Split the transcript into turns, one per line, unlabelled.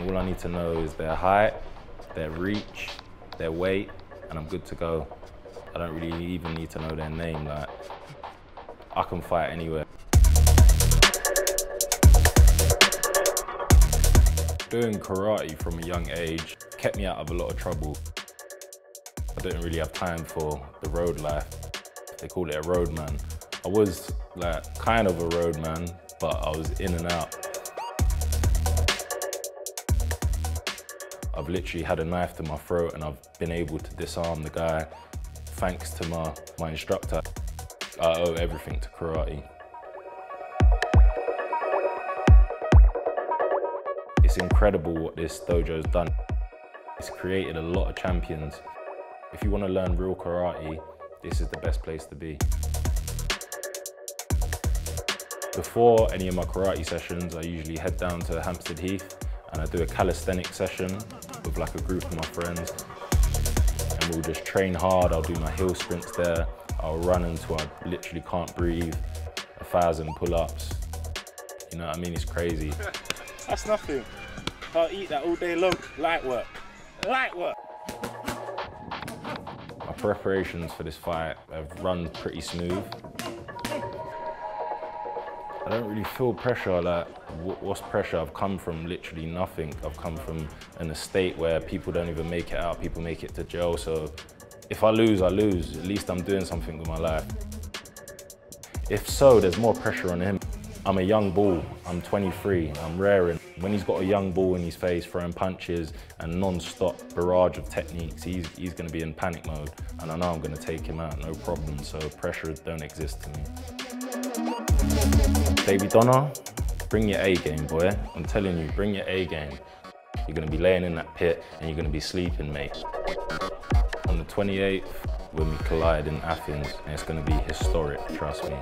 All I need to know is their height, their reach, their weight, and I'm good to go. I don't really even need to know their name. Like, I can fight anywhere. Doing karate from a young age kept me out of a lot of trouble. I didn't really have time for the road life. They call it a roadman. I was like kind of a roadman, but I was in and out. I've literally had a knife to my throat and I've been able to disarm the guy thanks to my, my instructor. I owe everything to karate. It's incredible what this dojo's done. It's created a lot of champions. If you want to learn real karate, this is the best place to be. Before any of my karate sessions, I usually head down to Hampstead Heath and I do a calisthenic session with like a group of my friends. And we'll just train hard. I'll do my hill sprints there. I'll run until I literally can't breathe. A thousand pull-ups. You know what I mean? It's crazy.
That's nothing. I'll eat that all day long. Light work. Light work.
My preparations for this fight have run pretty smooth. I don't really feel pressure. Like, what's pressure? I've come from literally nothing. I've come from an estate where people don't even make it out. People make it to jail. So if I lose, I lose. At least I'm doing something with my life. If so, there's more pressure on him. I'm a young bull, I'm 23, I'm raring. When he's got a young bull in his face throwing punches and non-stop barrage of techniques, he's, he's gonna be in panic mode. And I know I'm gonna take him out, no problem. So pressure don't exist to me. Baby Donna, bring your A game, boy. I'm telling you, bring your A game. You're gonna be laying in that pit and you're gonna be sleeping, mate. On the 28th, when we collide in Athens, it's gonna be historic, trust me.